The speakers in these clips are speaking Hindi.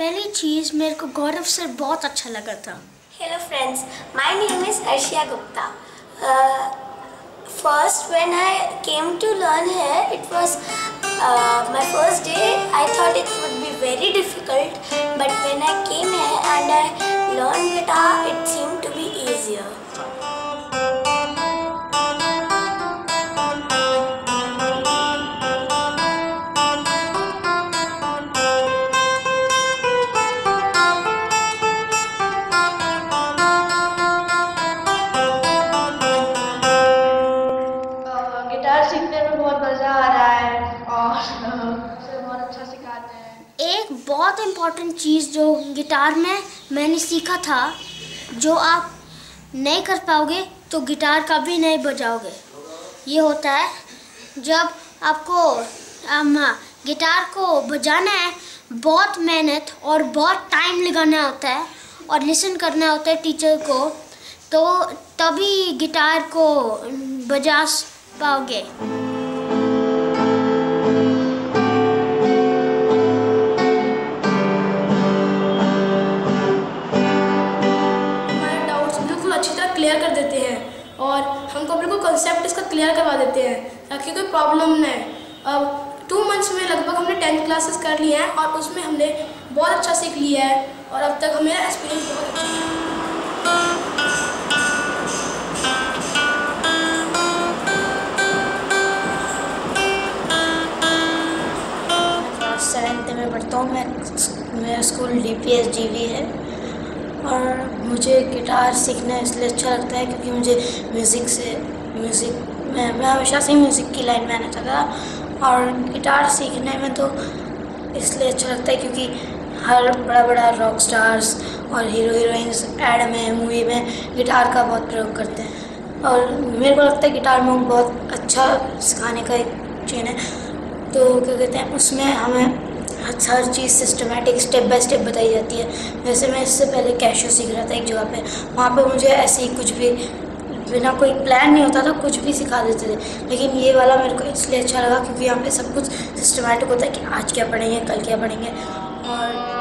पहली चीज़ मेरे को गौरव सर बहुत अच्छा लगा था। Hello friends my name is Arshiya Gupta first when I came to learn here it was my first day I thought it would be very difficult but when I came here and I learn it guitar सीखने में बहुत मज़ा आ रहा है। और बहुत अच्छा सिखाते हैं। एक बहुत इम्पोर्टेंट चीज़ जो गिटार में मैंने सीखा था जो आप नहीं कर पाओगे तो गिटार कभी नहीं बजाओगे। ये होता है जब आपको आम, गिटार को बजाना है बहुत मेहनत और बहुत टाइम लगाना होता है और लिसन करना होता है टीचर को तो तभी गिटार को बजा पाओगे? क्लियर कर देते हैं और हमको बिल्कुल कंसेप्ट इसका क्लियर करवा देते हैं ताकि कोई प्रॉब्लम ना आए। अब टू मंथ्स में लगभग हमने टेंथ क्लासेस कर लिए हैं और उसमें हमने बहुत अच्छा सीख लिया है और अब तक हमें एक्सपीरियंस बहुत अच्छा है पढ़ता हूँ, मैं मेरा school D P S G V है। और मुझे गिटार सीखना इसलिए अच्छा लगता है क्योंकि मुझे म्यूज़िक से म्यूज़िक मैं मैं हमेशा से म्यूज़िक की लाइन में आना चाहता था। और गिटार सीखने में तो इसलिए अच्छा लगता है क्योंकि हर बड़ा बड़ा रॉक स्टार्स और हीरो हीरोइंस एड में मूवी में गिटार का बहुत प्रयोग करते हैं। और मेरे को लगता है गिटार में बहुत अच्छा सिखाने का एक चेन है। तो क्या कहते हैं, उसमें हमें हर चीज़ सिस्टमेटिक स्टेप बाय स्टेप बताई जाती है। जैसे मैं इससे पहले कैशो सीख रहा था एक जगह पे। वहाँ पे मुझे ऐसे ही कुछ भी, बिना कोई प्लान नहीं होता था, कुछ भी सिखा देते थे। लेकिन ये वाला मेरे को इसलिए अच्छा लगा क्योंकि यहाँ पे सब कुछ सिस्टमेटिक होता है कि आज क्या पढ़ेंगे, कल क्या पढ़ेंगे। और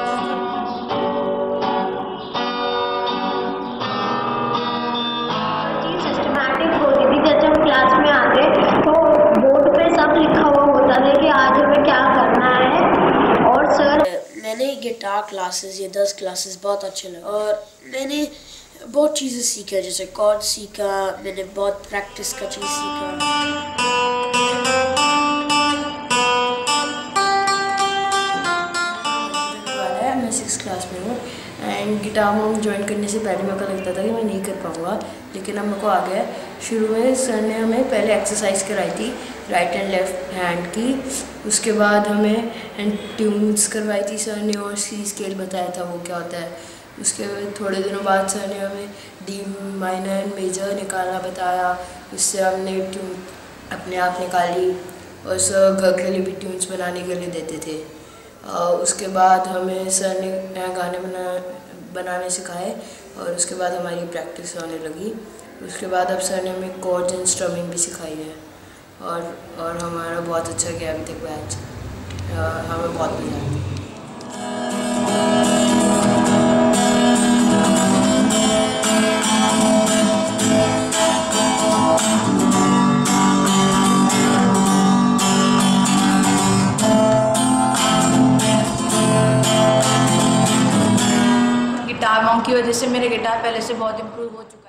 गिटार क्लासेस ये दस क्लासेस बहुत अच्छे लगे। और मैंने बहुत चीज़ें सीखा जैसे कॉर्ड सीखा, मैंने बहुत प्रैक्टिस का चीज़ सीखा। मैं सिक्स क्लास में हूँ एंड गिटार में ज्वाइन करने से पहले मेरे को लगता था कि मैं नहीं कर पाऊँगा, लेकिन अब मेरे को आ गया शुरू में सर ने हमें पहले एक्सरसाइज कराई थी राइट एंड लेफ़्ट हैंड की। उसके बाद हमें एंड ट्यून्स करवाई थी सर ने और सी स्केल बताया था वो क्या होता है। उसके थोड़े दिनों बाद सर ने हमें डी माइनर एंड मेजर निकालना बताया। उससे हमने ट्यून अपने आप निकाली और सर घर के लिए भी ट्यून्स बनाने के लिए देते थे। और उसके बाद हमें सर ने गाने बना, बनाने सिखाए और उसके बाद हमारी प्रैक्टिस होने लगी। उसके बाद अब सर ने हमें कॉर्ड्स एंड स्ट्रमिंग भी सिखाई है। और और हमारा बहुत अच्छा गया अभी तक हमें बहुत मज़ा गिटार की वजह से मेरे गिटार पहले से बहुत इम्प्रूव हो चुका है।